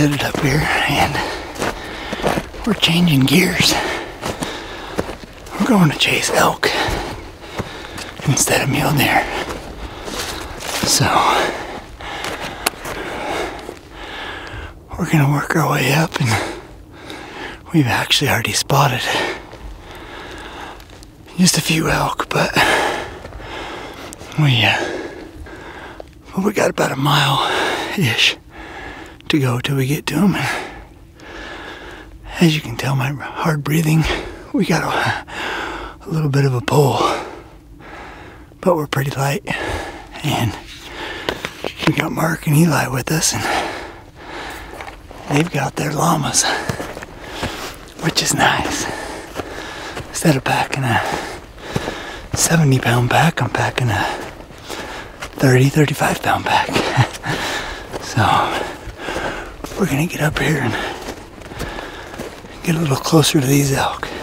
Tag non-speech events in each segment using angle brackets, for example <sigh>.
headed up here and we're changing gears. We're going to chase elk instead of mule deer. So we're gonna work our way up and we've actually already spotted just a few elk, but we uh, well, we got about a mile ish to go till we get to them. As you can tell, my hard breathing, we got a, a little bit of a pull, but we're pretty light. And we got Mark and Eli with us, and they've got their llamas, which is nice. Instead of packing a 70 pound pack, I'm packing a 30, 35 pound pack. <laughs> so, we're gonna get up here and get a little closer to these elk.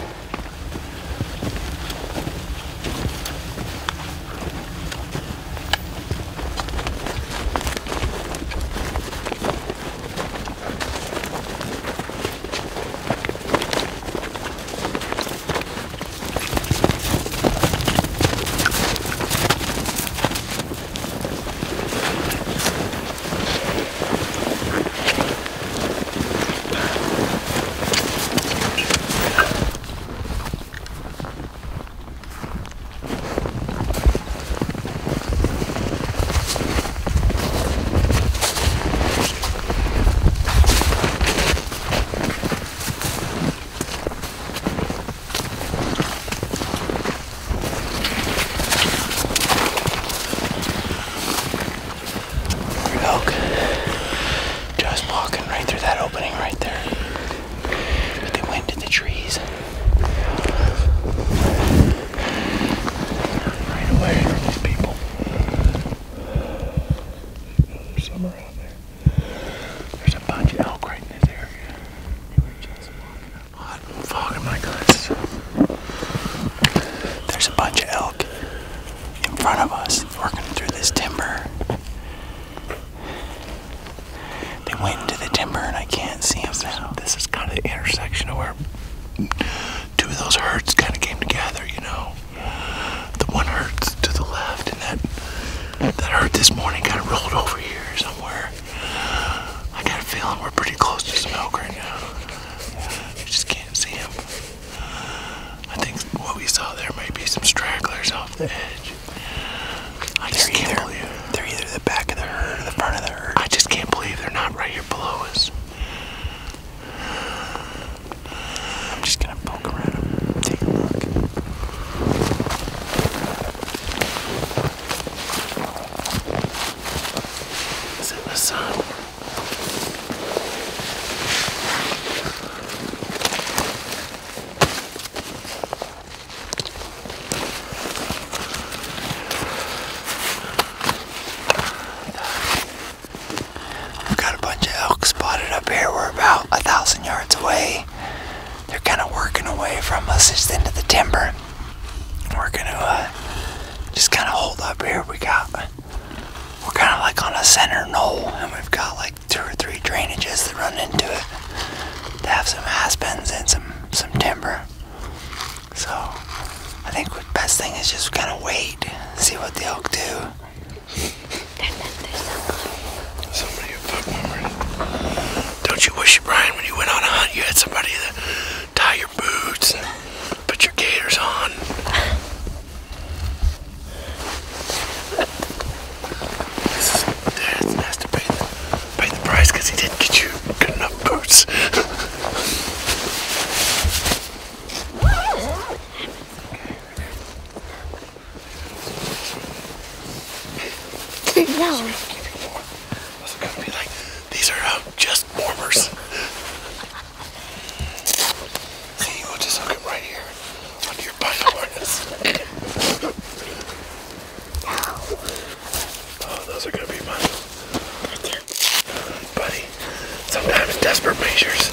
desperate measures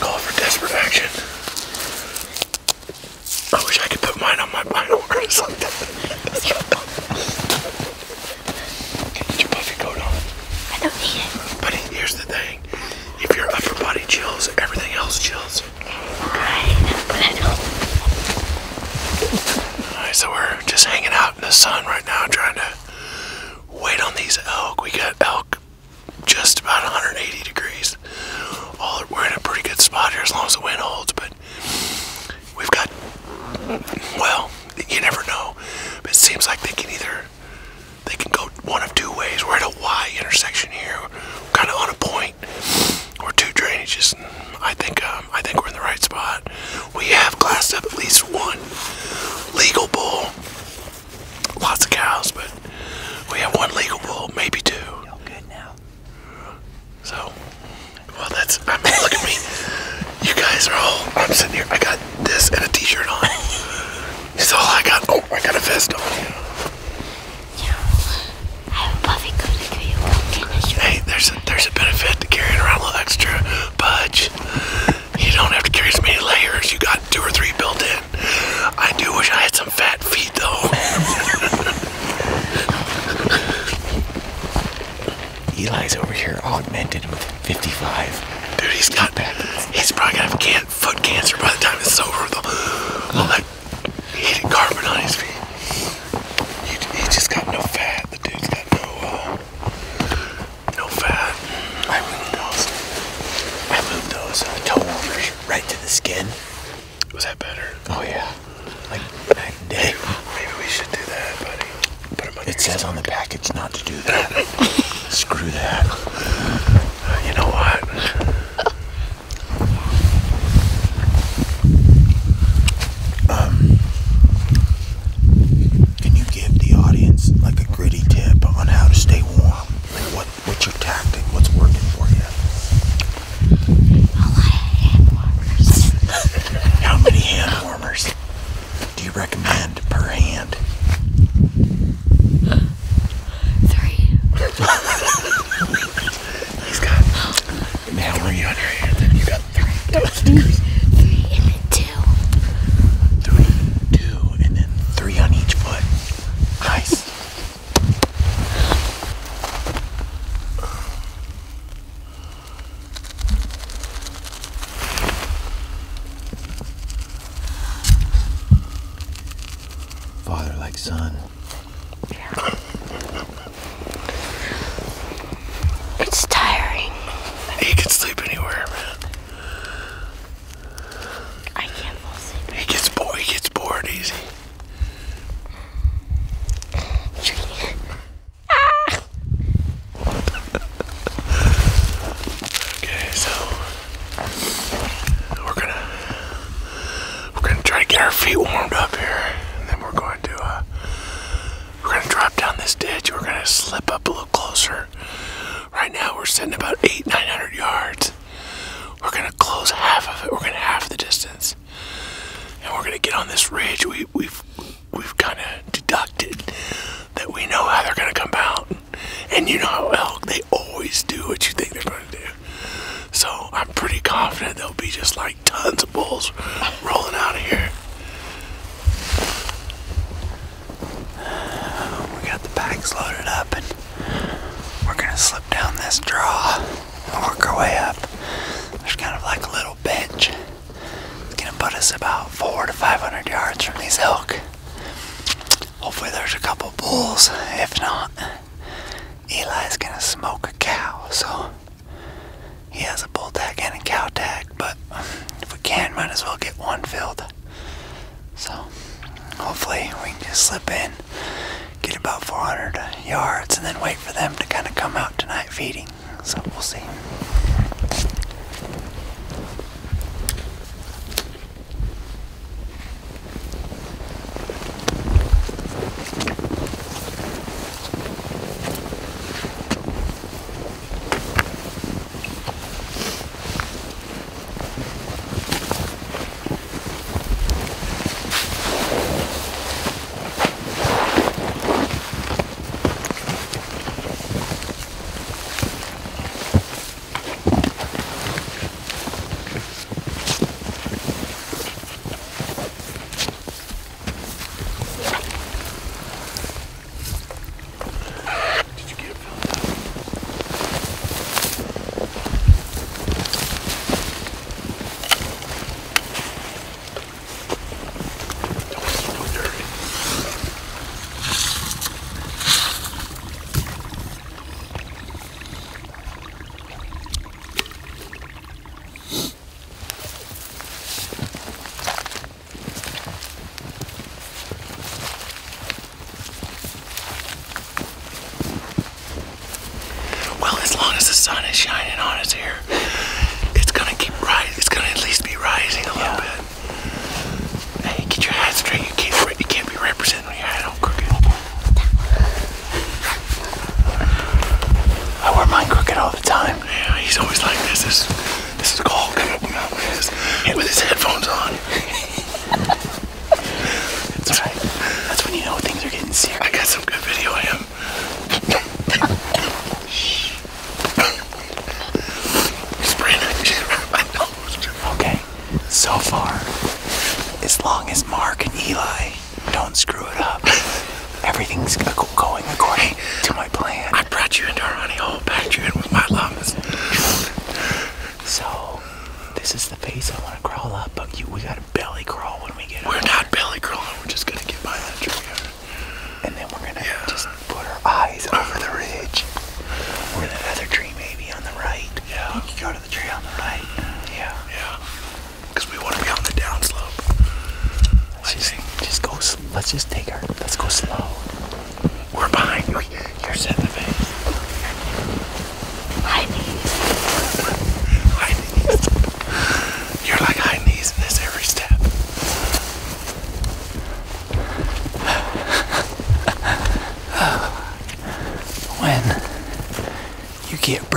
call for desperate action. I wish I could put mine on my binaural or something.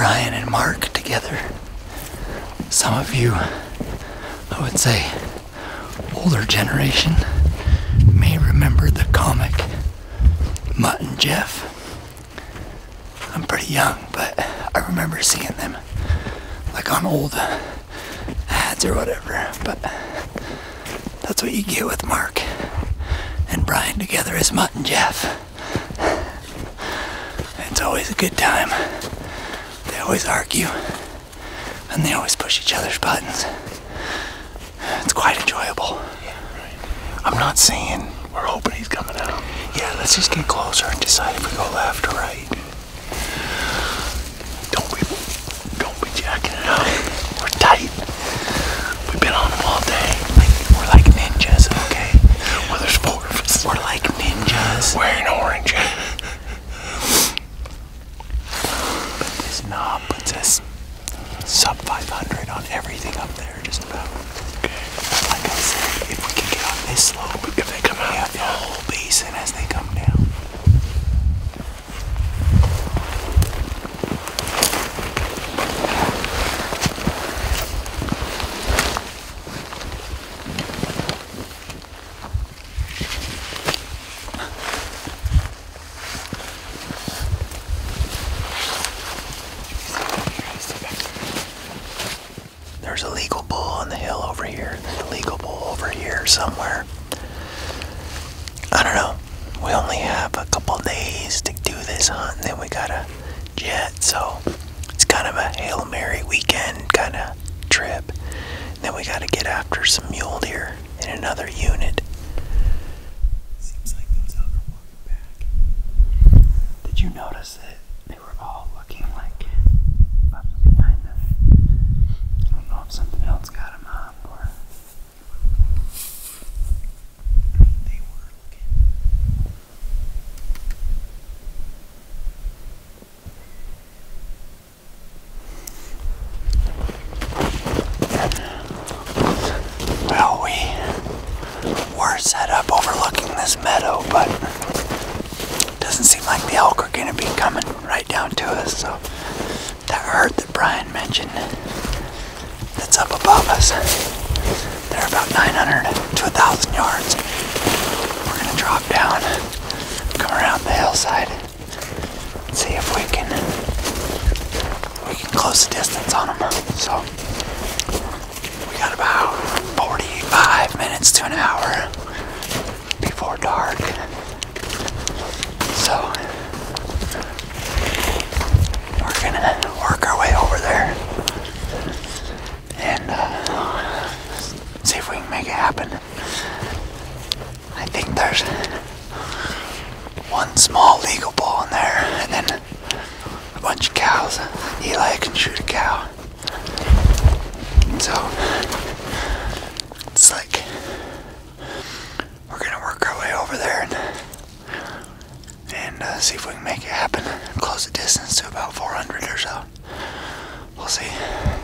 Brian and Mark together. Some of you, I would say, older generation, may remember the comic Mutt and Jeff. I'm pretty young, but I remember seeing them like on old ads or whatever. But that's what you get with Mark and Brian together as Mutt and Jeff. It's always a good time always argue and they always push each other's buttons. It's quite enjoyable. Yeah, right. I'm not saying we're hoping he's coming out. Yeah, let's just get closer and decide if we go left or right. somewhere. I don't know. We only have a couple days to do this hunt, and then we gotta jet. So it's kind of a hail mary weekend kind of trip. And then we gotta get after some mule deer in another unit. cows. Eli can shoot a cow. So it's like we're gonna work our way over there and and uh, see if we can make it happen. Close the distance to about 400 or so. We'll see.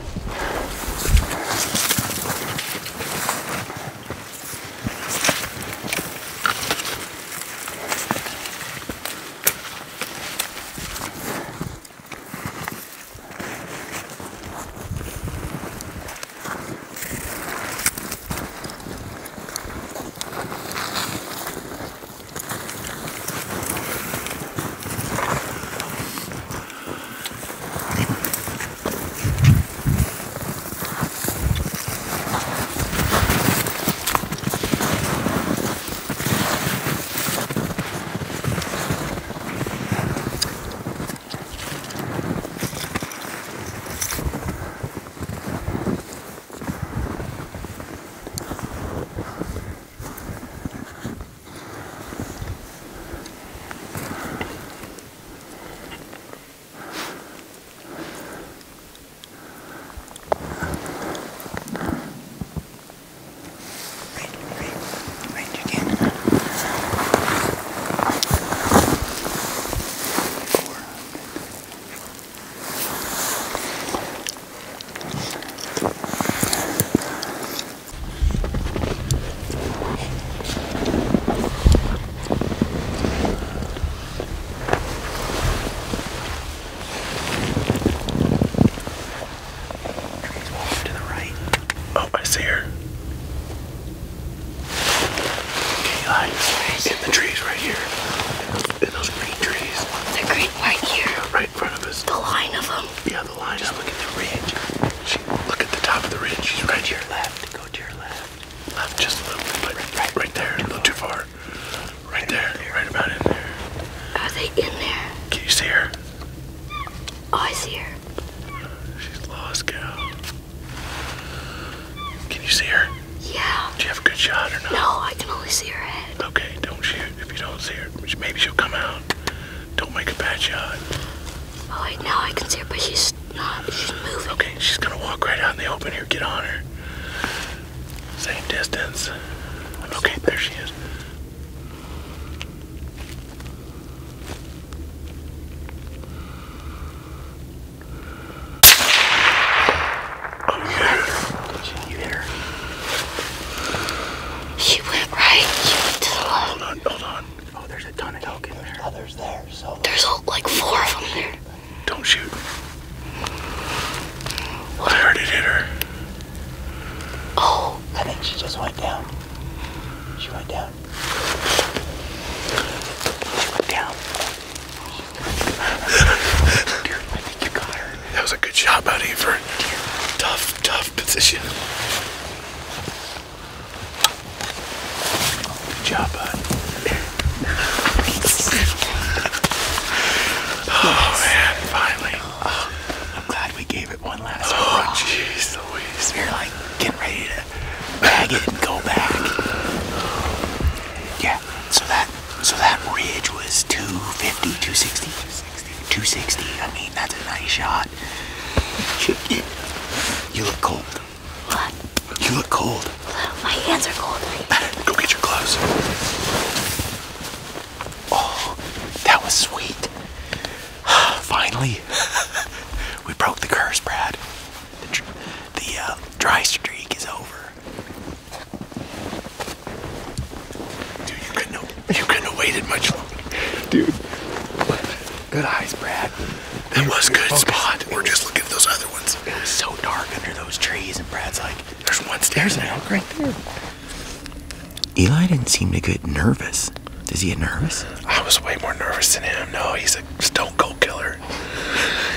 nervous? I was way more nervous than him. No, he's a stone cold killer.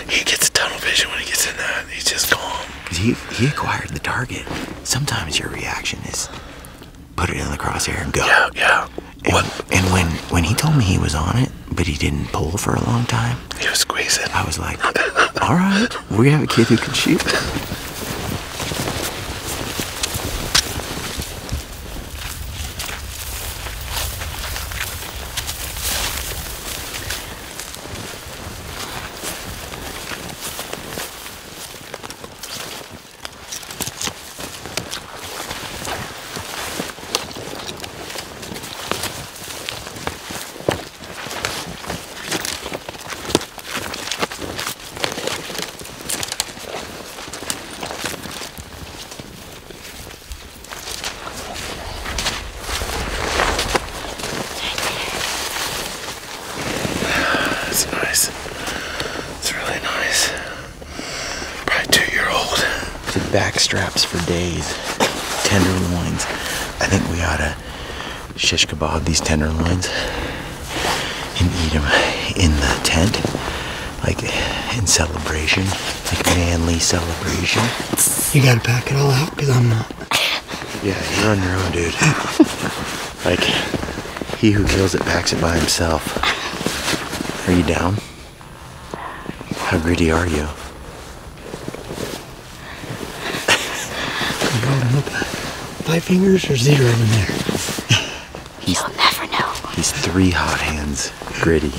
He gets tunnel vision when he gets in that. He's just calm. He he acquired the target. Sometimes your reaction is put it in the crosshair and go. Yeah, yeah. And, what? and when when he told me he was on it, but he didn't pull for a long time. He was squeezing. I was like, all right, we have a kid who can shoot. Days. Tenderloins. I think we ought to shish kebab these tenderloins and eat them in the tent, like in celebration, like manly celebration. You gotta pack it all out because I'm not. Yeah, you're on your own, dude. <laughs> like, he who kills it packs it by himself. Are you down? How gritty are you? I'm holding up five fingers or zero in there. <laughs> You'll never know. He's three hot hands gritty.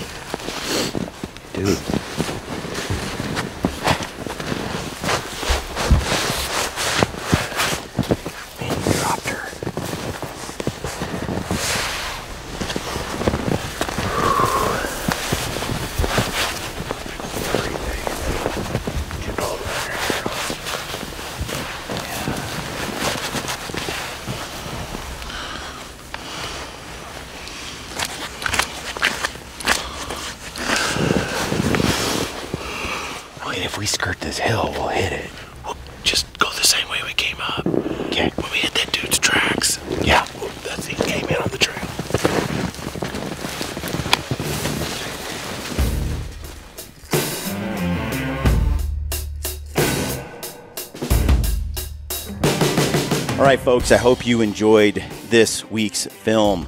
All right, folks, I hope you enjoyed this week's film.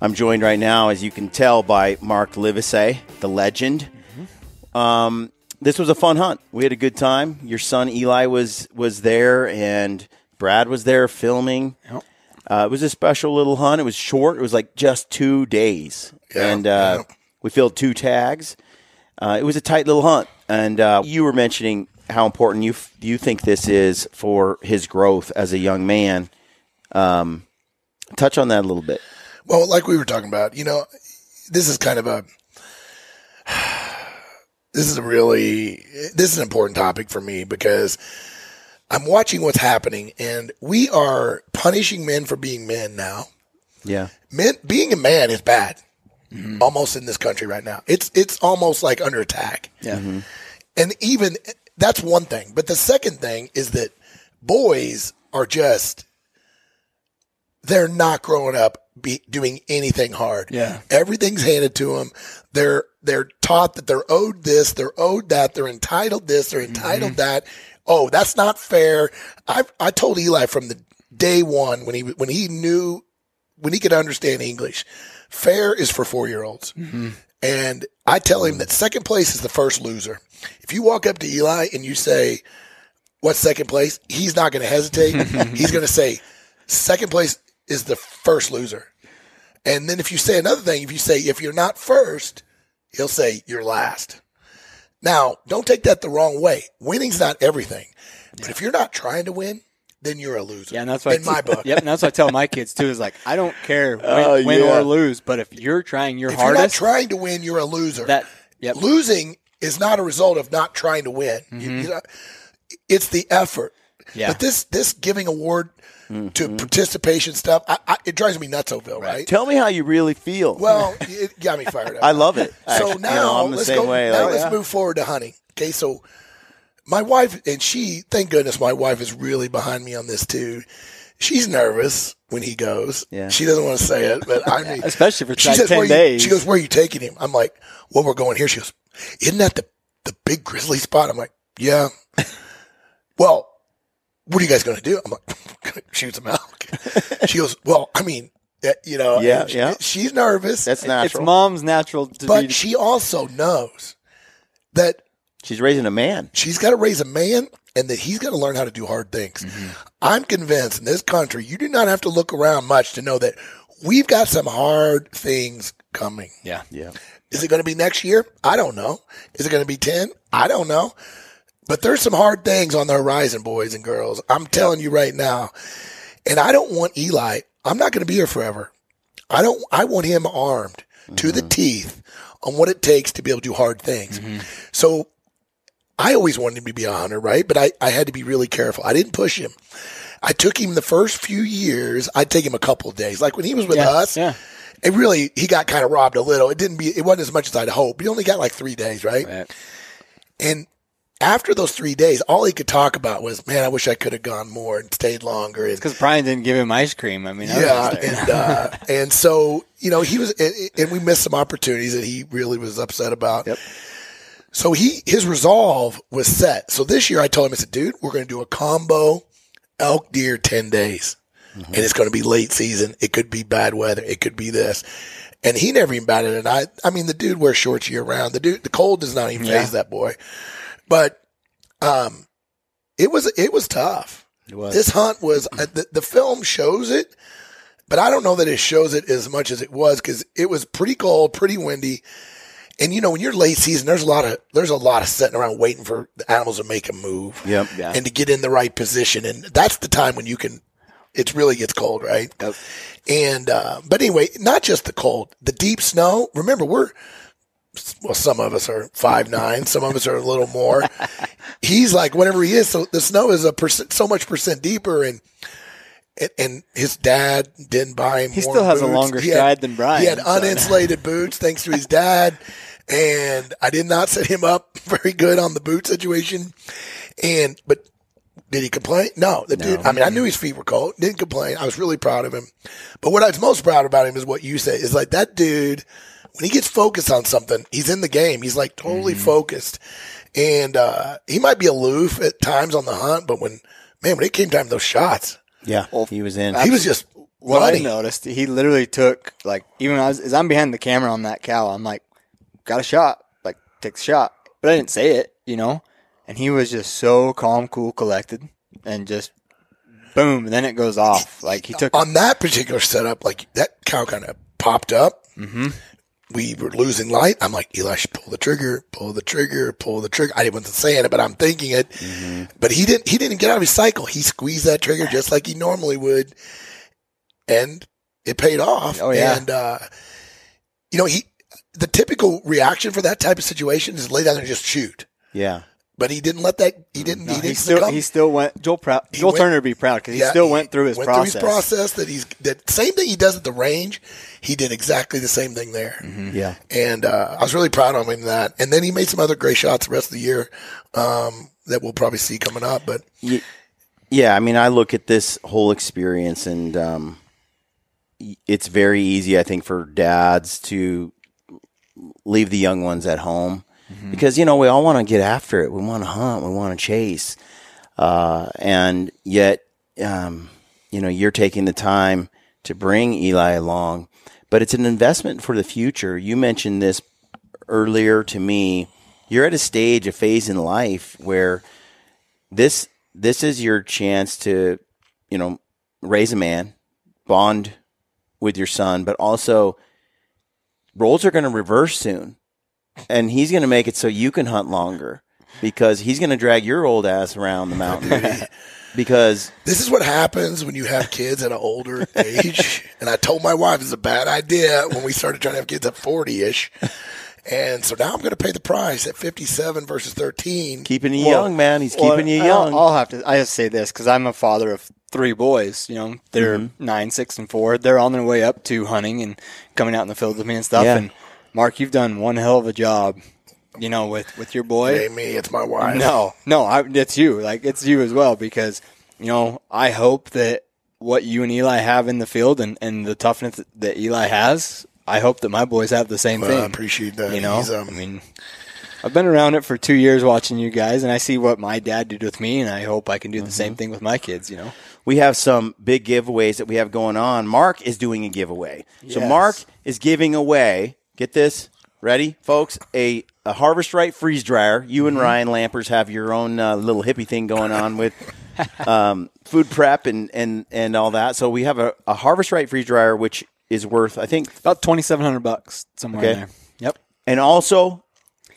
I'm joined right now, as you can tell, by Mark Livesay, the legend. Um, this was a fun hunt. We had a good time. Your son Eli was was there, and Brad was there filming. Uh, it was a special little hunt. It was short. It was like just two days, Yeah, and uh, yeah. we filled two tags. Uh, it was a tight little hunt, and uh, you were mentioning how important you f- you think this is for his growth as a young man. Um, touch on that a little bit. Well, like we were talking about, you know, this is kind of a <sighs> this is a really this is an important topic for me because I'm watching what's happening and we are punishing men for being men now. Yeah, Men being a man is bad. Almost in this country right now. It's it's almost like under attack. yeah, And even that's one thing. But the second thing is that boys are just they're not growing up be doing anything hard. Yeah. Everything's handed to them. They're they're taught that they're owed this, they're owed that, they're entitled this, they're entitled mm-hmm. that. Oh, that's not fair. I I told Eli from the day one when he when he knew when he could understand English, fair is for four year olds. Mm-hmm. And I tell him that second place is the first loser. If you walk up to Eli and you say, What's second place? He's not going to hesitate. <laughs> He's going to say, Second place is the first loser. And then if you say another thing, if you say, If you're not first, he'll say, You're last. Now, don't take that the wrong way. Winning's not everything. But if you're not trying to win, then you're a loser. Yeah, and that's what in my book. Yep, and that's what I tell my kids too. Is like I don't care <laughs> win, Oh, win yeah. or lose, but if you're trying your If you're not hardest, trying to win, you're a loser. that yep, losing is not a result of not trying to win. You- mm-hmm. you know, it's the effort. Yeah. But this this giving award to mm-hmm. participation stuff, I, I, it drives me nuts, Oville. Right. Tell me how you really feel. Well, <laughs> it got me fired up. I love it. So Actually, now you know, I'm the let's same go. way. Now Like, let's yeah. move forward to hunting. Okay, so my wife and she, thank goodness, my wife is really behind me on this too. She's nervous when he goes. Yeah. She doesn't want to say it, but I <laughs> mean, especially for she like says, ten where you, days. she goes, where are you taking him? I'm like, well, we're going here. She goes, isn't that the, the big grizzly spot? I'm like, yeah. <laughs> well, what are you guys going to do? I'm like, <laughs> gonna shoot some elk. <laughs> she goes, well, I mean, eh, you know, Yeah, she- yeah. she's nervous, That's natural. it's mom's natural to but be. she also knows that She's raising a man. she's got to raise a man and that he's got to learn how to do hard things. Mm-hmm. I'm convinced in this country, you do not have to look around much to know that we've got some hard things coming. yeah, Yeah. Is it going to be next year? I don't know. Is it going to be 10? I don't know. But there's some hard things on the horizon, boys and girls. I'm telling you right now. And I don't want Eli. I'm not going to be here forever. I don't, I want him armed to the mm-hmm. teeth on what it takes to be able to do hard things. Mm-hmm. So I always wanted him to be a hunter, right? But I, I had to be really careful. I didn't push him. I took him the first few years. I'd take him a couple of days. Like when he was with yeah, us, yeah. It really he got kind of robbed a little. It didn't be it wasn't as much as I'd hoped. He only got like three days, right? Right. And after those three days, all he could talk about was, "Man, I wish I could have gone more and stayed longer." Because Brian didn't give him ice cream. I mean, I yeah, and uh, <laughs> and so you know he was, and, and we missed some opportunities that he really was upset about. Yep. So he his resolve was set. So this year I told him, I said, "Dude, we're going to do a combo elk deer ten days, Mm-hmm. and it's going to be late season. It could be bad weather. It could be this." And he never even batted an eye. I mean, the dude wears shorts year round. The dude, the cold does not even Yeah. phase that boy. But um, it was it was tough. It was. This hunt was uh, the, the film shows it, but I don't know that it shows it as much as it was because it was pretty cold, pretty windy, and you know when you're late season, there's a lot of there's a lot of sitting around waiting for the animals to make a move Yep. Yeah. and to get in the right position, and that's the time when you can. It really gets cold, right? Yep. And uh, but anyway, not just the cold, the deep snow. Remember, we're well, some of us are five nine, some of us are a little more. <laughs> He's like whatever he is. So the snow is a percent, so much percent deeper, and and, his dad didn't buy him. He still has a longer He had- stride than Brian, He had so- uninsulated boots thanks to his dad, and I did not set him up <laughs> very good on the boot situation. And but did he complain? No, the dude. I mean, I knew his feet were cold. Didn't complain. I was really proud of him. But what I was most proud about him is what you say. Is like that dude when he gets focused on something, he's in the game. He's like totally Mm-hmm. focused, and uh, he might be aloof at times on the hunt. But when man, when it came time for those shots, Yeah. he was in. he was just what money. I noticed, he literally took like even as, as I'm behind the camera on that cow, I'm like, got a shot, like take the shot, but I didn't say it, you know. And he was just so calm, cool, collected, and just boom, and then it goes off. Like he took on that particular setup, like that cow kind of popped up. Mm-hmm. We were losing light. I'm like, Eli, should pull the trigger, pull the trigger, pull the trigger. I wasn't saying it, but I'm thinking it. But he didn't. He didn't get out of his cycle. He squeezed that trigger just like he normally would, and it paid off. Oh, yeah. And uh, you know, he the typical reaction for that type of situation is lay down and just shoot. yeah. But he didn't let that. He didn't. No, he he didn't still succumb. he still went. Joel proud. Joel went- Turner would be proud because he Yeah, still went through his went process. through his process that he's that same thing he does at the range. He did exactly the same thing there, Yeah. and uh, I was really proud of him in that. And then he made some other great shots the rest of the year um, that we'll probably see coming up. But Yeah, I mean, I look at this whole experience, and um, it's very easy, I think, for dads to leave the young ones at home because you know we all want to get after it. We want to hunt. We want to chase, uh, and yet, um, you know, you're taking the time to bring Eli along, but it's an investment for the future. You mentioned this earlier to me. You're at a stage, a phase in life where this this is your chance to you know raise a man bond with your son but also roles are going to reverse soon and he's going to make it so you can hunt longer because he's going to drag your old ass around the mountain <laughs> because this is what happens when you have kids at an older age. and I told my wife it's a bad idea when we started trying to have kids at forty ish. And so now I'm going to pay the price at 57 versus 13. keeping you Well, young man he's Well, keeping you I'll- young I'll, have to. I have to say this because I'm a father of three boys. You know, they're Mm-hmm. nine, six, and four. They're on their way up to hunting and coming out in the field with me and stuff. Yeah. And Mark, you've done one hell of a job. You know, with with your boy. It ain't me, it's my wife. No, no, I, it's you. Like it's you as well because you know I hope that what you and Eli have in the field and, and the toughness that Eli has, I hope that my boys have the same Well, thing. I appreciate that. You know, He's, um, I mean, I've been around it for two years watching you guys, and I see what my dad did with me, and I hope I can do the same Mm-hmm. thing with my kids. You know, we have some big giveaways that we have going on. Mark is doing a giveaway. So Mark is giving away, get this, ready, folks, a, a Harvest Right freeze dryer. You Mm-hmm. and Ryan Lampers have your own uh, little hippie thing going on with um, food prep and, and, and all that. So we have a, a Harvest Right freeze dryer, which is worth, I think, about twenty seven hundred bucks somewhere in Okay. there. Yep. and also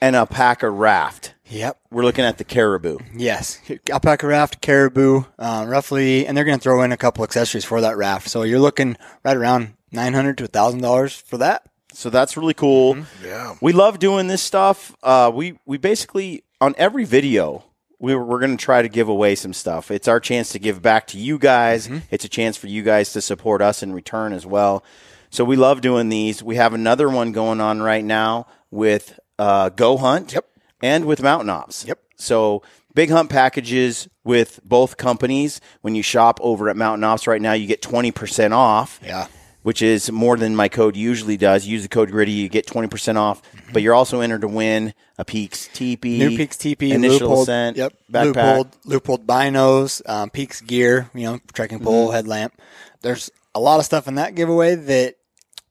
an Alpacka raft. Yep. We're looking at the caribou. Yes, Alpacka raft, caribou, uh, roughly, and they're going to throw in a couple accessories for that raft. So you're looking right around nine hundred to thousand dollars for that. So that's really cool. Yeah. We love doing this stuff. Uh, we we basically on every video we we're, going to try to give away some stuff. It's our chance to give back to you guys. It's a chance for you guys to support us in return as well. So we love doing these. We have another one going on right now with uh, Go Hunt Yep. and with Mountain Ops. Yep. So big hunt packages with both companies. When you shop over at Mountain Ops right now, you get 20% off. Yeah. Which is more than my code usually does. Use the code Gritty, you get 20% off. But you're also entered to win a Peaks TP. New Peaks TP, Initial Loophole, Ascent, yep, backpack. Leupold, Leupold binos, um, Peaks gear, you know, trekking pole, Mm-hmm. headlamp. There's a lot of stuff in that giveaway that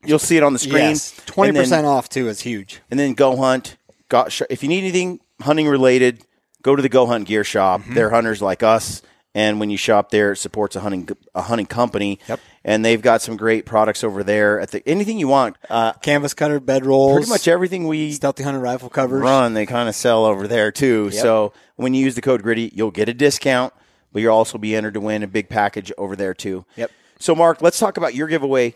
You'll see it on the screen. twenty then- percent off too is huge. and then go hunt. Got if you need anything hunting related, go to the Go Hunt Gear Shop. Mm-hmm. They're hunters like us, and when you shop there, it supports a hunting a hunting company. Yep. And they've got some great products over there. At the anything you want, uh, Canvas cutter, bed rolls, pretty much everything we stealthy hunter rifle covers. run, they kind of sell over there too. So when you use the code Gritty, you'll get a discount, but you'll also be entered to win a big package over there too. Yep. So Mark, let's talk about your giveaway.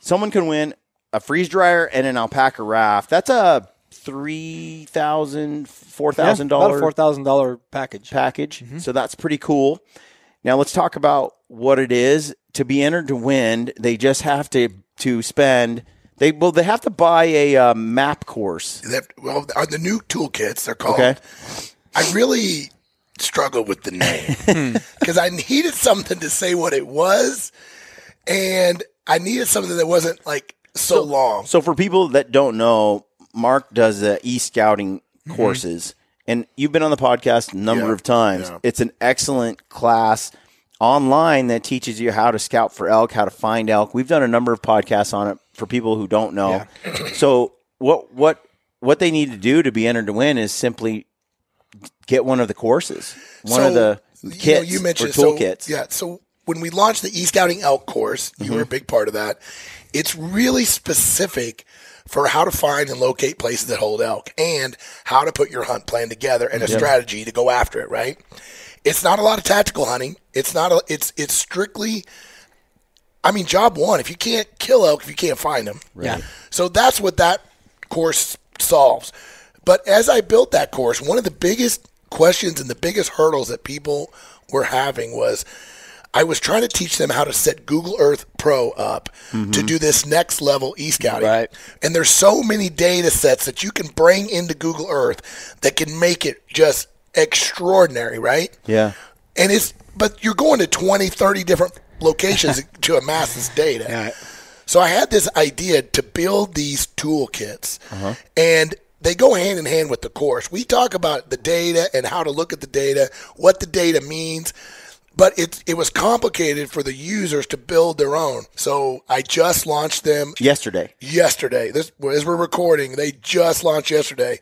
Someone can win a freeze dryer and an Alpacka raft. That's a three thousand, four Yeah, thousand about a dollar four thousand dollar package. package. Mm-hmm. So that's pretty cool. Now let's talk about what it is to be entered to win. They just have to to spend. They well, they have to buy a uh, map course. That, well, are the new toolkits they're called. Okay. I really struggled with the name <laughs> because I needed something to say what it was, and I needed something that wasn't like so, long. So for people that don't know, Mark does the e scouting courses, and you've been on the podcast a number Mm-hmm. Yeah, of times. yeah. It's an excellent class online that teaches you how to scout for elk, how to find elk. We've done a number of podcasts on it for people who don't know. <coughs> so what what what they need to do to be entered to win is simply get one of the courses, one of the you know, kits you mentioned or so- toolkits. yeah. So when we launched the e scouting elk course, you Mm-hmm. were a big part of that. It's really specific for how to find and locate places that hold elk and how to put your hunt plan together and a strategy to go after it. Right. It's not a lot of tactical hunting. It's not a. It's it's strictly. I mean, job one. If you can't kill elk, if you can't find them, Yeah. so that's what that course solves. But as I built that course, one of the biggest questions and the biggest hurdles that people were having was I was trying to teach them how to set Google Earth Pro up to mm-hmm. do this next level e scouting. Right. And there's so many data sets that you can bring into Google Earth that can make it just extraordinary, right? Yeah. And it's but you're going to 20, 30 different locations <laughs> to amass this data. Yeah. So I had this idea to build these toolkits, uh-huh. and they go hand in hand with the course. We talk about the data and how to look at the data, what the data means, but it it was complicated for the users to build their own. So I just launched them Yesterday. yesterday. This as we're recording, they just launched yesterday,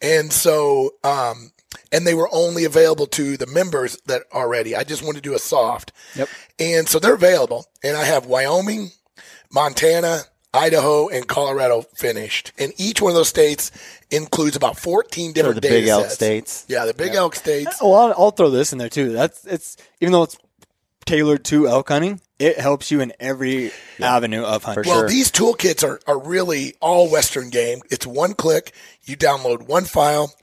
and so um, and they were only available to the members that already. I just wanted to do a soft. Yep. And so they're available, and I have Wyoming, Montana, Idaho, and Colorado finished, and each one of those states includes about fourteen different the data big elk sets. states. Yeah, the big elk states. Oh, I'll, I'll throw this in there too. That's it's even though it's tailored to elk hunting, it helps you in every avenue of hunting. Well, these toolkits are, are really all Western game. It's one click. You download one file,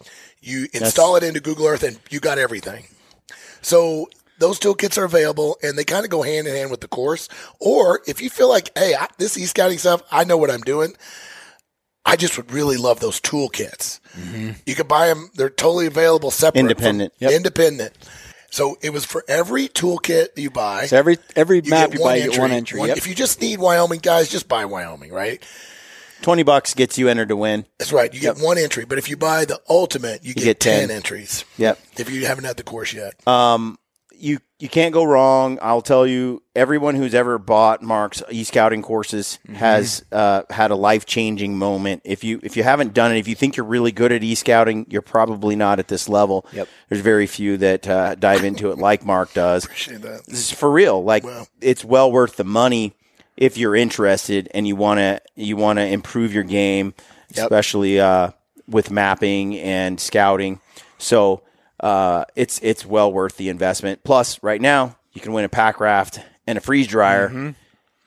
you install it into Google Earth, and you got everything. So those toolkits are available, and they kind of go hand in hand with the course. Or if you feel like, hey, I, this e scouting stuff, I know what I'm doing. I just would really love those toolkits. Mm-hmm. You can buy them; they're totally available, separate, Independent. Yep. independent. So it was for every toolkit you buy. so every every you map you buy, you get one entry. One- Yep. If you just need Wyoming, guys, just buy Wyoming, right? 20 bucks gets you entered to win. That's right. You get one entry, but if you buy the ultimate, you, get, get 10. 10. entries. Yep. If you haven't had the course yet. Um, you you can't go wrong. I'll tell you, everyone who's ever bought Mark's e-scouting courses has uh, had a life changing moment. If you if you haven't done it, if you think you're really good at e-scouting, you're probably not at this level. Yep. There's very few that uh, dive into it like Mark does. Appreciate that. This is for real. Like Well- it's well worth the money if you're interested and you want to you want to improve your game, especially uh, with mapping and scouting. So uh, it's it's well worth the investment. Plus, right now you can win a pack raft and a freeze dryer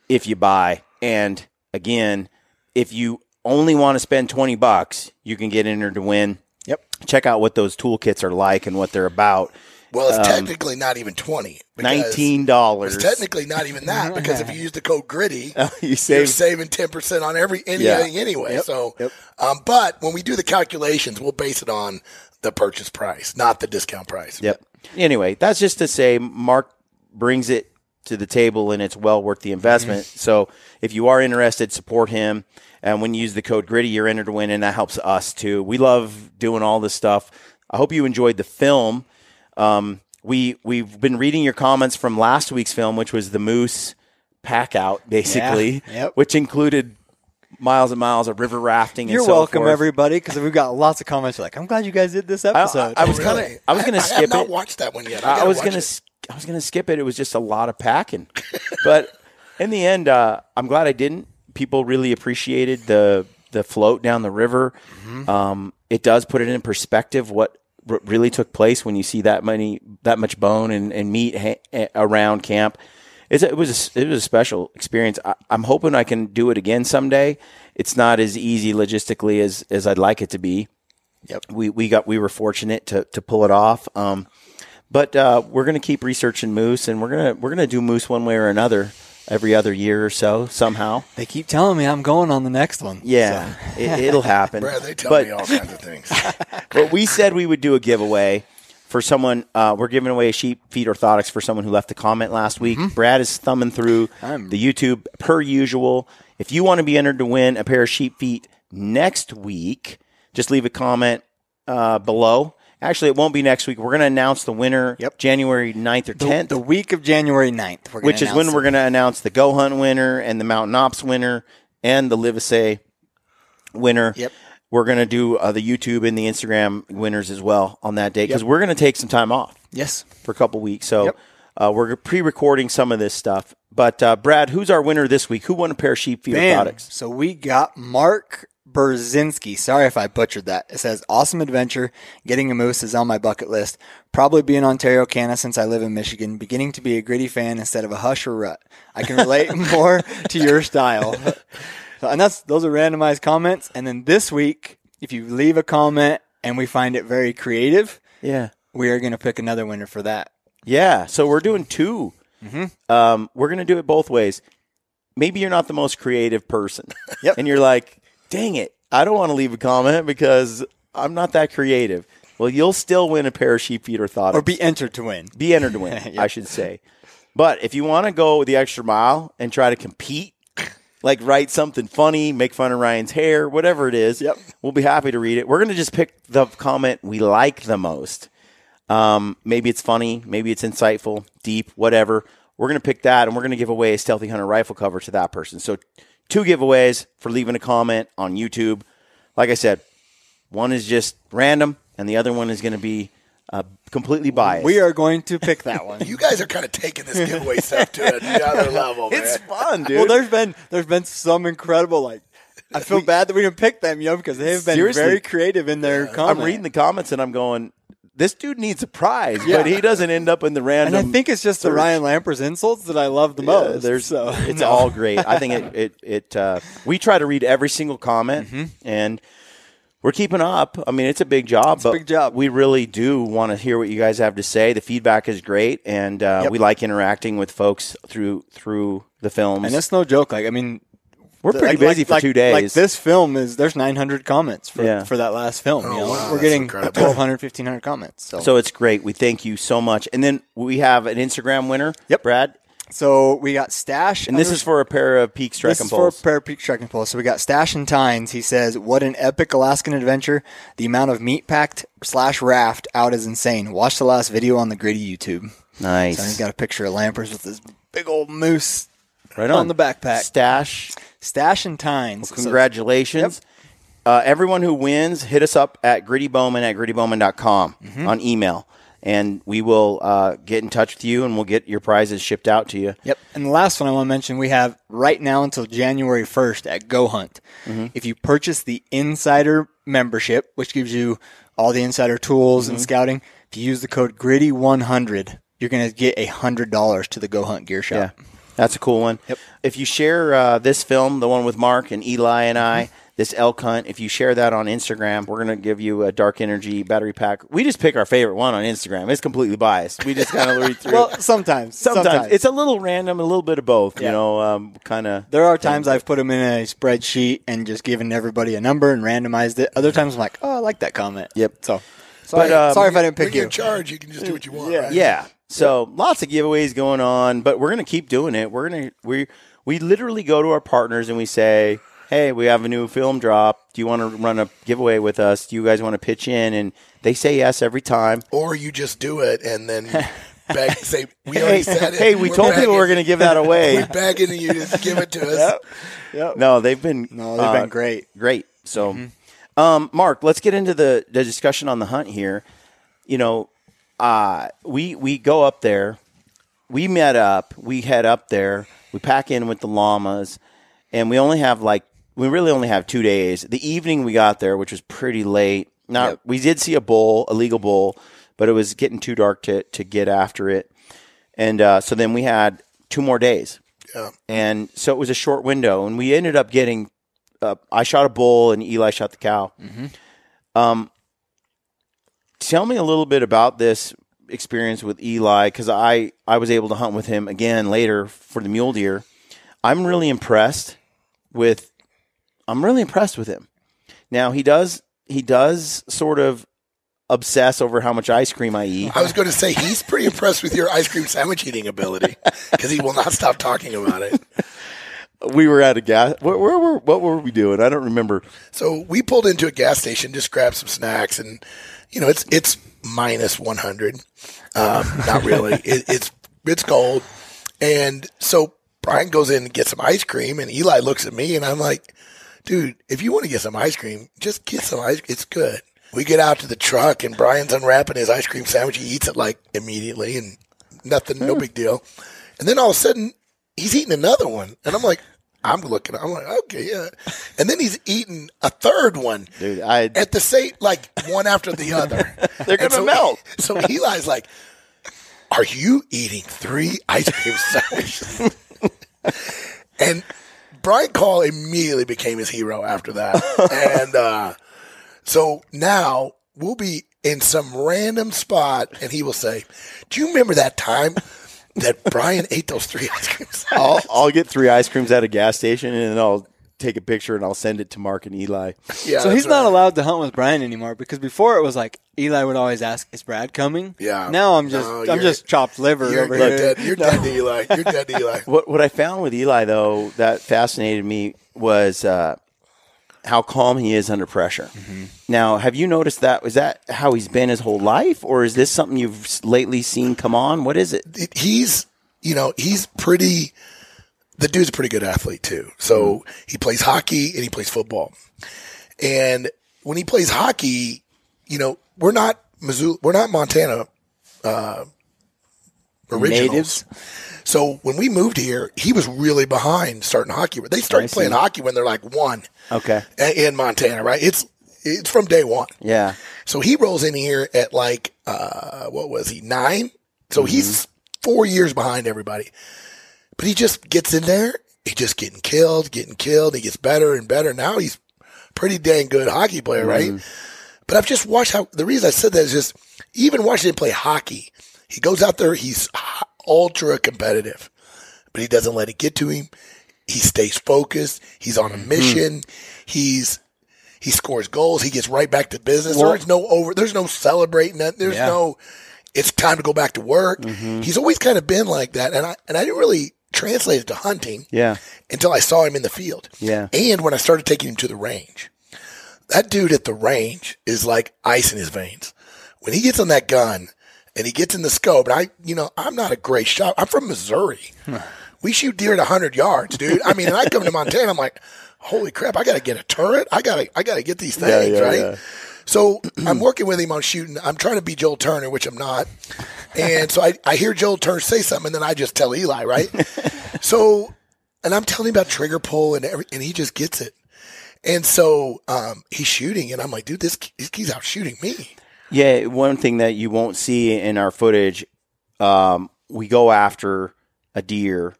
if you buy. And again, if you only want to spend twenty bucks, you can get entered to win Yep. check out what those toolkits are like and what they're about. Well, it's technically not even twenty. Nineteen dollars. It's technically not even that <laughs> because if you use the code gritty, <laughs> you you're saving ten percent on every Yeah. anything anyway. So, um, but when we do the calculations, we'll base it on the purchase price, not the discount price. Yep. Anyway, that's just to say Mark brings it to the table and it's well worth the investment. So if you are interested, support him. And when you use the code gritty, you're entered to win, and that helps us too. We love doing all this stuff. I hope you enjoyed the film. Um, we we've been reading your comments from last week's film, which was the moose pack out, basically, Yeah. Yep. which included miles and miles of river rafting. You're and so welcome, forth. everybody, because we've got lots of comments like, "I'm glad you guys did this I, episode." I- I was Really? kind of I was going to skip I have not it. watched that one yet. I, gotta was gonna it. s- I was gonna skip it. It was just a lot of packing, <laughs> but in the end, uh, I'm glad I didn't. People really appreciated the the float down the river. Mm-hmm. Um, it does put it in perspective what r- really took place when you see that many that much bone and, and meat ha- eh, around camp. It's, a- it was a, it was a special experience. I, I'm hoping I can do it again someday. It's not as easy logistically as as I'd like it to be. Yep. We we got we were fortunate to to pull it off. Um, but uh, we're going to keep researching moose, and we're gonna we're gonna do moose one way or another every other year or so somehow. they keep telling me I'm going on the next one. Yeah, it, it'll happen. <laughs> Brad, they tell but, me all kinds of things. <laughs> but we said we would do a giveaway for someone. Uh, we're giving away a sheep feet orthotics for someone who left a comment last week. Brad is thumbing through I'm- the YouTube per usual. If you want to be entered to win a pair of sheep feet next week, just leave a comment uh, below. Actually, it won't be next week. We're going to announce the winner Yep. January 9th or The, 10th the week of January 9th, we're which is when we're going to announce the Go Hunt winner and the Mountain Ops winner and the Livesay winner. Yep. We're going to do uh, the YouTube and the Instagram winners as well on that day because we're going to take some time off Yes. for a couple weeks. So Yep. uh, we're pre-recording some of this stuff. But uh, Brad, who's our winner this week? Who won a pair of sheep Bam. orthotics? So we got Mark Berzinski. Sorry if I butchered that. It says, awesome adventure. Getting a moose is on my bucket list. Probably be in Ontario, Canada since I live in Michigan. Beginning to be a gritty fan instead of a hush or rut. I can relate <laughs> more to your style. So, and that's those are randomized comments. And then this week, if you leave a comment and we find it very creative, Yeah. we are going to pick another winner for that. Yeah, so we're doing 2 Mm-hmm. Um, we're going to do it both ways. Maybe you're not the most creative person. Yep. <laughs> And you're like, dang it, I don't want to leave a comment because I'm not that creative. Well, you'll still win a pair of sheep feet orthotics. Or be entered to win. be entered to win, <laughs> I should say. But if you want to go the extra mile and try to compete, like write something funny, make fun of Ryan's hair, whatever it is, Yep. we'll be happy to read it. We're going to just pick the comment we like the most. Um, maybe it's funny, maybe it's insightful, deep, whatever. We're going to pick that and we're going to give away a Stealthy Hunter rifle cover to that person. So, two giveaways for leaving a comment on YouTube. Like I said, one is just random and the other one is going to be uh, completely biased. We are going to pick that one. <laughs> You guys are kind of taking this giveaway stuff to another <laughs> level, man. It's fun, dude. Well, there's been there's been some incredible like. I feel bad that we didn't pick them, you know, because they've been Seriously. very creative in their comments. I'm reading the comments and I'm going, this dude needs a prize, but he doesn't end up in the random. and random. I think it's just the. Ryan Lampers insults that I love the Yeah, most. there's, so it's no. all great. I think it it, it uh, we try to read every single comment Mm-hmm. and we're keeping up. I mean, it's a big job, a but big job. we really do want to hear what you guys have to say. The feedback is great, and uh, Yep. we like interacting with folks through through the films. and it's no joke. Like I mean, we're pretty like- busy like- for like- two days. Like this film is there's 900 comments for Yeah. for that last film. you know, wow, we're getting incredible. 1,200, 1,500 comments. So. so it's great. We thank you so much. And then we have an Instagram winner. Yep. Brad. So we got stash, And this is for a pair of Peak Strike This is for Poles. Prayer Peak Striking Pole. So we got Stash and Tines. He says, "What an epic Alaskan adventure! The amount of meat packed slash raft out is insane. Watch the last video on the gritty YouTube. nice. So he's got a picture of Lampers with this big old moose right on the backpack. Stash. Stash and Tines. So- Congratulations. Uh, everyone who wins, hit us up at grittybowman at grittybowman.com Mm-hmm. on email. And we will uh, get in touch with you and we'll get your prizes shipped out to you. Yep. And the last one I want to mention, we have right now until January 1st at Go Hunt. Mm-hmm. If you purchase the Insider membership, which gives you all the insider tools Mm-hmm. and scouting, if you use the code GRITTY100, you're going to get a $100 to the Go Hunt gear shop. Yeah. That's a cool one. Yep. If you share uh, this film, the one with Mark and Eli and I, this elk hunt. If you share that on Instagram, we're gonna give you a dark energy battery pack. We just pick our favorite one on Instagram. It's completely biased. We just kind of read through. <laughs> Well, sometimes, sometimes, it's a little random, a little bit of both. You know, um, kind of. There are times I've put them in a spreadsheet and just given everybody a number and randomized it. Other times I'm like, oh, I like that comment. Yep. So, sorry, But, um, sorry if I didn't pick you're you. in charge, you can just do what you want. Yeah. right? Yeah. So lots of giveaways going on, but we're gonna keep doing it. We're gonna we we literally go to our partners and we say, "Hey, we have a new film drop. Do you want to run a giveaway with us? Do you guys want to pitch in?" And they say yes every time. Or you just do it and then beg, <laughs> say, we already Hey, said it. hey, we We're told people begging- we're gonna give that <laughs> away. We're begging you to give it to us. No, they've been No, they've uh, been great. Great. So, um, Mark, let's get into the, the discussion on the hunt here. You know, uh, we we go up there, we met up, we head up there, we pack in with the llamas, and we only have like we really only have two days. The evening we got there, which was pretty late. Not Yep. we did see a bull, a legal bull, but it was getting too dark to to get after it, and uh, so then we had two more days Yeah. and so it was a short window, and we ended up getting. Uh, I shot a bull, and Eli shot the cow. Um, tell me a little bit about this experience with Eli, because I I was able to hunt with him again later for the mule deer. I'm really impressed with. I'm really impressed with him. Now he does he does sort of obsess over how much ice cream I eat. I was going to say he's pretty impressed with your ice cream sandwich eating ability because he will not stop talking about it. We were at a gas. Where, where were what were we doing? I don't remember. So we pulled into a gas station, just grabbed some snacks, and you know it's it's minus one hundred. Um, not really. <laughs> It, it's it's cold, and so Brian goes in and gets some ice cream, and Eli looks at me, and I'm like, "Dude, if you want to get some ice cream, just get some ice. It's good." We get out to the truck, and Brian's unwrapping his ice cream sandwich. He eats it like immediately, and nothing, no hmm. big deal. And then all of a sudden, he's eating another one, and I'm like. I'm looking. I'm like, okay, yeah. And then he's eating a third one Dude, I at the same, like one after the other. <laughs> They're gonna so, melt. <laughs> So Eli's like, "Are you eating three ice cream sandwiches?" <laughs> and Brian Call immediately became his hero after that. <laughs> and uh, so now we'll be in some random spot, and he will say, "Do you remember that time?" That Brian ate those three ice creams. I'll, I'll get three ice creams at a gas station and then I'll take a picture and I'll send it to Mark and Eli. Yeah, so he's that's not allowed to hunt with Brian anymore because before it was like Eli would always ask, "Is Brad coming?" Yeah. Now I'm just No, I'm just chopped liver You're, over you're here. dead. You're dead to Eli. You're dead to Eli. <laughs> What what I found with Eli though that fascinated me was uh, how calm he is under pressure. Now, have you noticed that? Is that how he's been his whole life, or is this something you've lately seen come on? What is it? it- he's you know he's pretty the dude's a pretty good athlete too. So he plays hockey and he plays football. And when he plays hockey you know we're not Missoula, we're not montana uh originals. Natives? so when we moved here he was really behind starting hockey. They started playing hockey when they're like one Okay, in montana right? It's it's from day one. Yeah, so he rolls in here at like uh what was he nine? So he's four years behind everybody. But he just gets in there. He's just getting killed, getting killed. He gets better and better. Now he's pretty dang good hockey player, right? Mm-hmm. But I've just watched how the reason I said that is just even watching him play hockey. He goes out there. He's ultra competitive, but he doesn't let it get to him. He stays focused. He's on a mm-hmm. mission. He's he scores goals. He gets right back to business. Well- there's no over. There's no celebrating that. There's Yeah. no. It's time to go back to work. Mm-hmm. He's always kind of been like that, and I and I didn't really translate it to hunting yeah, until I saw him in the field. Yeah. and when I started taking him to the range, that dude at the range is like ice in his veins. When he gets on that gun and he gets in the scope, and I, you know, I'm not a great shot. I'm from Missouri. <laughs> we shoot deer at 100 yards, dude. I mean, and I come to Montana, I'm like, holy crap, I got to get a turret. I got to, I got to get these things, yeah, right? yeah. So I'm working with him on shooting. I'm trying to be Joel Turner, which I'm not. And so I, I hear Joel Turner say something, and then I just tell Eli, right? <laughs> so, and I'm telling him about trigger pull and every, and he just gets it. And so um, he's shooting, and I'm like, dude, this he's out shooting me. yeah. One thing that you won't see in our footage, um, we go after a deer,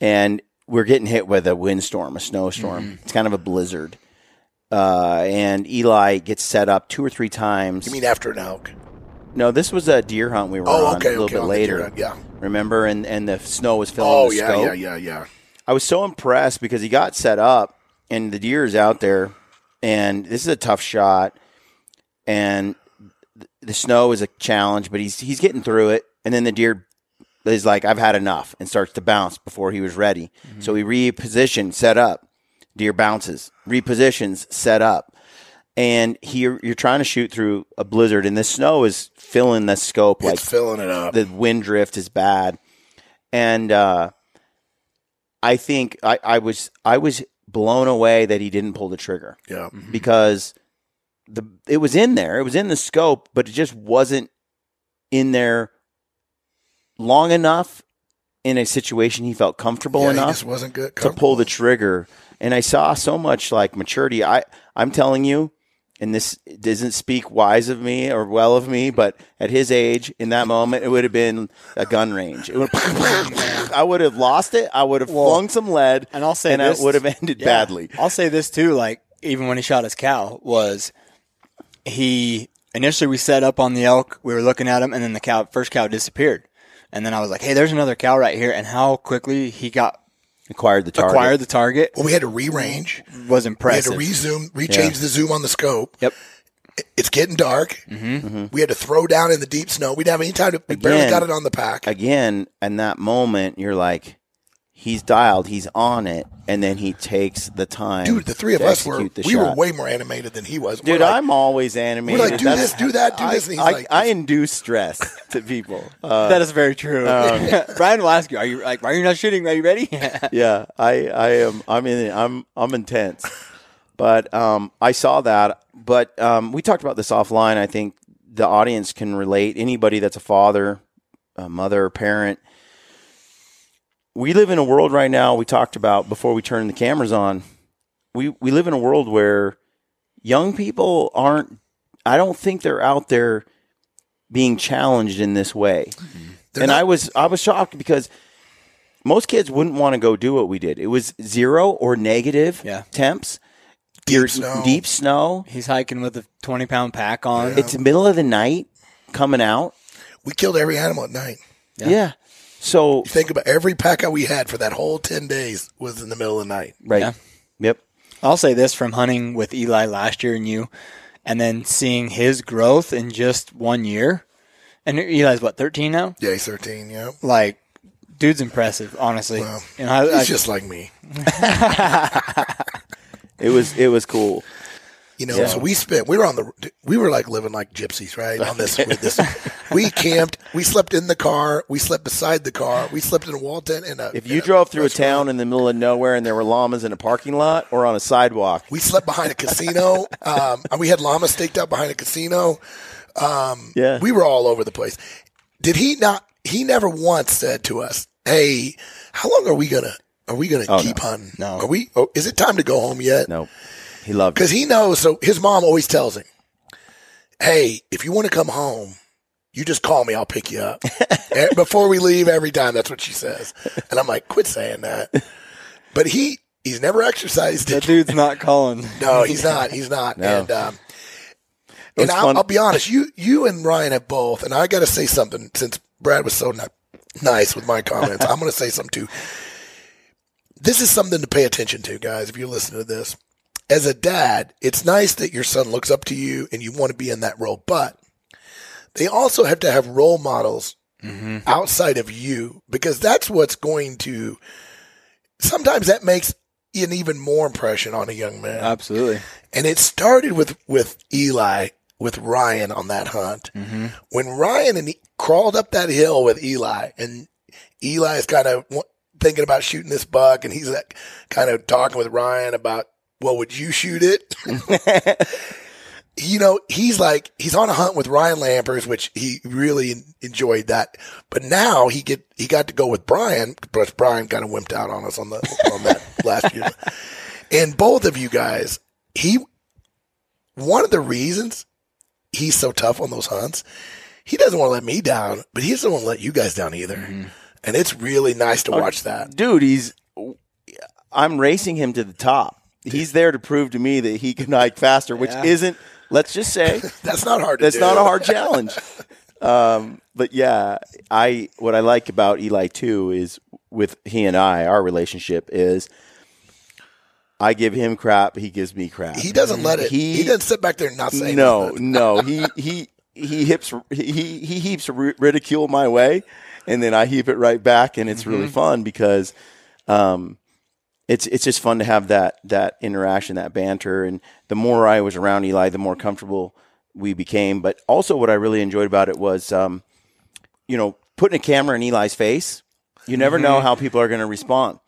and we're getting hit with a windstorm, a snowstorm. It's kind of a blizzard. uh, and Eli gets set up two or three times. You mean after an elk? No, this was a deer hunt we were Oh, on okay, a little okay, bit later. hunt, yeah. Remember, and and the snow was filling Oh the yeah, scope. yeah, yeah, yeah. I was so impressed because he got set up and the deer is out there and this is a tough shot and the snow is a challenge, but he's he's getting through it and then the deer is like I've had enough and starts to bounce before he was ready. So he repositioned, set up. Deer bounces, repositions, set up. And here you're trying to shoot through a blizzard and the snow is filling the scope like it's filling it up. the wind drift is bad, and uh, I think I, I was I was blown away that he didn't pull the trigger yeah. because the it was in there, it was in the scope, but it just wasn't in there long enough in a situation he felt comfortable yeah, he enough just wasn't good. to pull the trigger. And I saw so much like maturity. I I'm telling you, and this doesn't speak wise of me or well of me, but at his age, in that moment, it would have been a gun range. Would, <laughs> <laughs> I would have lost it. I would have Well, flung some lead, And I'll say and this it would have ended yeah, badly. I'll say this too. Like even when he shot his cow, was he initially we set up on the elk. We were looking at him, and then the cow first cow disappeared. And then I was like, "Hey, there's another cow right here." And how quickly he got Acquired the target. acquired the target Well, we had to re-range. was We had to re-zoom, re-change the zoom on the scope. yep. It's getting dark. Mm-hmm. We had to throw down in the deep snow. We didn't have any time to. We barely got it on the pack. Again, in that moment, you're like, he's dialed, he's on it, and then he takes the time. Dude, the three of us were execute the we were way more animated than he was. Dude, like, I'm always animated. we're like, do That's- this, do that, do I, this, and he's I, like- I induce stress <laughs> to people. Uh, <laughs> that is very true. um, <laughs> Brian will ask you, "Are you like? Why are you not shooting? Are you ready?" yeah, I, I am. I'm in. I'm, I'm intense. But um, I saw that. But um, we talked about this offline. I think the audience can relate. Anybody that's a father, a mother, parent. We live in a world right now. We talked about before we turned the cameras on. We we live in a world where young people aren't. I don't think they're out there being challenged in this way. and I was I was shocked because most kids wouldn't want to go do what we did. It was zero or negative Yeah. temps. Deep You're- snow. Deep snow. He's hiking with a twenty pound pack on. It's the middle of the night coming out. we killed every animal at night. Yeah. So Think about every pack out we had for that whole ten days was in the middle of the night. right. Yeah. Yep. I'll say this from hunting with Eli last year and you, and then seeing his growth in just one year. And Eli's what, 13 now? Yeah, he's thirteen. Yeah, Like, dude's impressive, honestly. Well, and I, he's I, just like me. <laughs> It was it was cool. You know, so we spent. We were on the. We were like living like gypsies, right? On this, with this. <laughs> We camped. We slept in the car. We slept beside the car. We slept in a wall tent. In a. If you drove through a town in the middle of nowhere and there were llamas in a parking lot or on a sidewalk, we slept behind a casino. <laughs> Um, and we had llamas staked out behind a casino. yeah, We were all over the place. Did he not? He never once said to us, "Hey, how long are we gonna? Are we gonna keep hunting? No. Are we? Oh, is it time to go home yet? no, he loved it. Because he knows. So his mom always tells him, "Hey, if you want to come home, you just call me. I'll pick you up <laughs> before we leave. Every time, that's what she says." And I'm like, "Quit saying that." But he he's never exercised that dude's not calling. <laughs> No, he's <laughs> not. He's not. No. And um, and I'll. I'll be honest, you you and Ryan have both, and I got to say something since Brad was so ni- nice with my comments. I'm going to say something too. This is something to pay attention to, guys. If you listen to this, as a dad, it's nice that your son looks up to you and you want to be in that role, but they also have to have role models mm-hmm. outside of you because that's what's going to. Sometimes that makes an even more impression on a young man. Absolutely. And it started with, with Eli, with Ryan on that hunt. Mm-hmm. When Ryan and he crawled up that hill with Eli, and Eli is kind of thinking about shooting this buck, and he's like kind of talking with Ryan about, well, would you shoot it? <laughs> you know, he's like he's on a hunt with Ryan Lampers, which he really enjoyed that. But now he get he got to go with Brian, but Brian kind of wimped out on us on the on that <laughs> last year. And both of you guys, he one of the reasons he's so tough on those hunts, he doesn't want to let me down, but he doesn't want to let you guys down either. Mm-hmm. And it's really nice to oh, watch that. dude, he's. I'm racing him to the top. He's there to prove to me that he can hike faster, which Yeah. isn't. Let's just say <laughs> That's not hard to that's do. not a hard challenge. Um, but yeah, I what I like about Eli too is with he and I, our relationship is I give him crap, he gives me crap. He doesn't let it. He, He- doesn't sit back there and not say no, no, he he he hips he he heaps ridicule my way, and then I heap it right back, and it's really fun because, um, it's it's just fun to have that that interaction, that banter, and the more I was around Eli, the more comfortable we became. But also, what I really enjoyed about it was, um, you know, putting a camera in Eli's face. You never know how people are going to respond.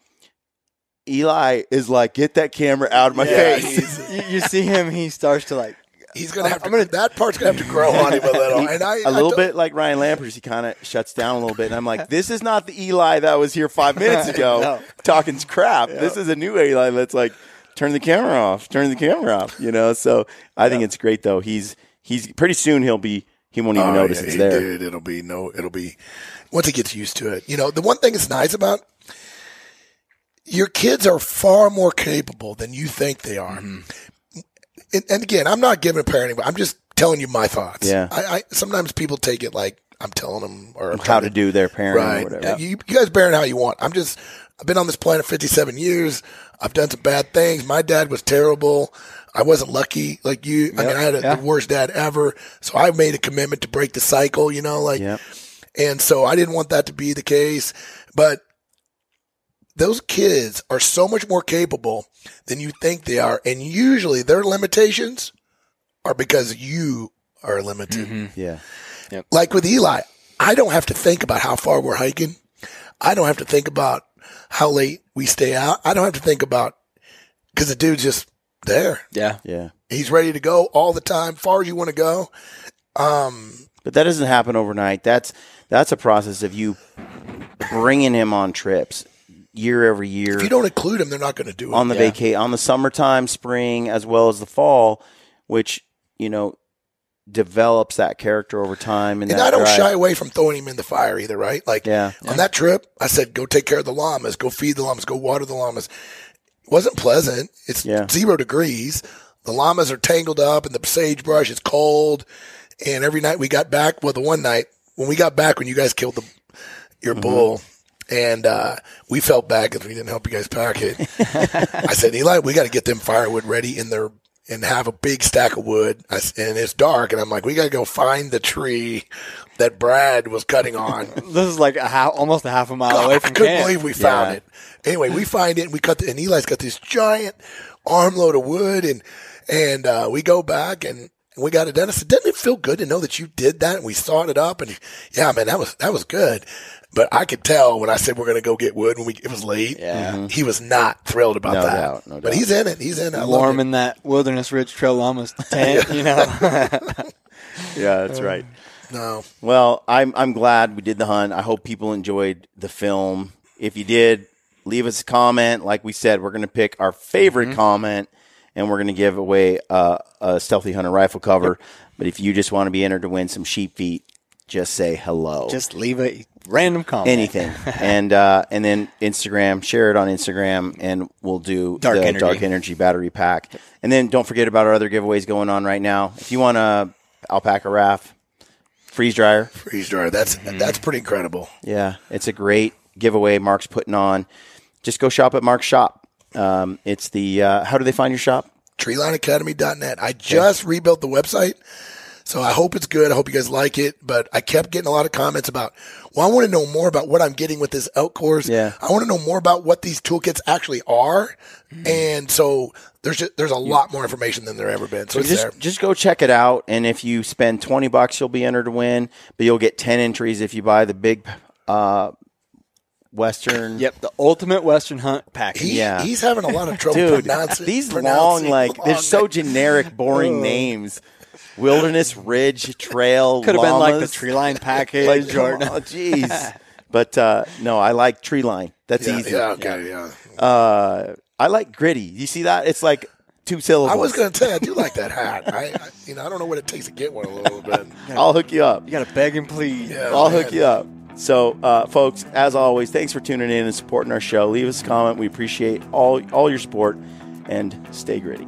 Eli is like, get that camera out of my Yeah, face. you, you see him, he starts to like. He's gonna have to. I'm gonna- that part's gonna have to grow on him a little. <laughs> And I a I little don't- bit like Ryan Lampers, he kind of shuts down a little bit, and I'm like, "This is not the Eli that was here five minutes <laughs> ago No. talking crap. This is a new Eli that's like, turn the camera off, turn the camera off." You know, so I think it's great though. He's he's pretty soon he'll be he won't even Oh, notice yeah, it's there. did. It'll be no. It'll be once he gets used to it. You know, the one thing that's nice about your kids are far more capable than you think they are. Mm-hmm. And, and again, I'm not giving a parenting, but I'm just telling you my thoughts. Yeah. I, I sometimes people take it like I'm telling them or I'm How to do their parenting or Right. whatever. You, you guys parent how you want. I'm just, I've been on this planet 57 years. I've done some bad things. My dad was terrible. I wasn't lucky like you. I mean, I had a, yeah. the worst dad ever. So I made a commitment to break the cycle, you know, like, Yep. and so I didn't want that to be the case. But those kids are so much more capable than you think they are. And usually their limitations are because you are limited Yeah. like with Eli, I don't have to think about how far we're hiking. I don't have to think about how late we stay out. I don't have to think about because the dude's just there. Yeah. Yeah. He's ready to go all the time, far as you want to go. Um, But that doesn't happen overnight. That's that's a process of you bringing him on trips year every year. If you don't include him, they're not going to do it. on the vacate on the summertime, spring, as well as the fall, which you know develops that character over time. And, and that I don't drive. shy away from throwing him in the fire either, right? Like Yeah. on that trip, I said, go take care of the llamas, go feed the llamas, go water the llamas. It wasn't pleasant. It's Yeah. zero degrees. The llamas are tangled up in the sagebrush. It's cold. And every night we got back, well, the one night when we got back, when you guys killed the, your Mm-hmm. bull, and uh, we felt bad because we didn't help you guys pack it. I said, Eli, we got to get them firewood ready in their and have a big stack of wood. I and it's dark, and I'm like, we got to go find the tree that Brad was cutting on. <laughs> This is like a half, almost a half a mile away from I couldn't camp. believe we found Yeah. it. Anyway, we find it, and we cut. The, and Eli's got this giant armload of wood, and and uh, we go back and. We got it done. I said, "Doesn't it feel good to know that you did that?" And we sawed it up, and yeah, man, that was that was good. But I could tell when I said we're going to go get wood when we it was late. Yeah. Mm-hmm. he was not thrilled about No that. doubt, no But he's in it. He's in it. I Warm in that Wilderness Ridge Trail Llamas <laughs> tent, you know. <laughs> Yeah, that's right. Uh, no, Well, I'm I'm glad we did the hunt. I hope people enjoyed the film. If you did, leave us a comment. Like we said, we're going to pick our favorite mm-hmm. comment, and we're going to give away uh, a Stealthy Hunter rifle cover. But if you just want to be entered to win some sheep feet, just say hello. Just leave a random comment. anything <laughs> and uh, and then instagram share it on instagram and we'll do Dark the Energy. dark energy battery pack and then don't forget about our other giveaways going on right now if you want a Alpacka raft freeze dryer freeze dryer. That's Mm-hmm. that's pretty incredible. yeah it's a great giveaway mark's putting on just go shop at mark's shop um, it's the uh, how do they find your shop treelineacademy.net. I just rebuilt the website. So I hope it's good. I hope you guys like it. But I kept getting a lot of comments about, well, I want to know more about what I'm getting with this elk course. Yeah. I want to know more about what these toolkits actually are. And so there's just, there's a lot more information than there ever been. So, it's there. just just go check it out and if you spend 20 bucks you'll be entered to win but you'll get 10 entries if you buy the big uh, western Yep, the ultimate Western hunt package. He, yeah. He's having a lot of trouble <laughs> dude pronouncing these long pronouncing like they're long so generic boring names wilderness ridge trail <laughs> Could have been like the llamas. tree line <laughs> package like or come jeez <laughs> but uh, no i like tree line that's Yeah, easy yeah, okay, yeah. uh, i like gritty you see that it's like two syllables I was going to tell you, I do like that hat. I, I, you know, I don't know what it takes to get one a little bit. i'll hook you up you got to beg and plead. Yeah, I'll man. hook you up. So, uh, folks, as always, thanks for tuning in and supporting our show. Leave us a comment. We appreciate all all your support. and stay gritty.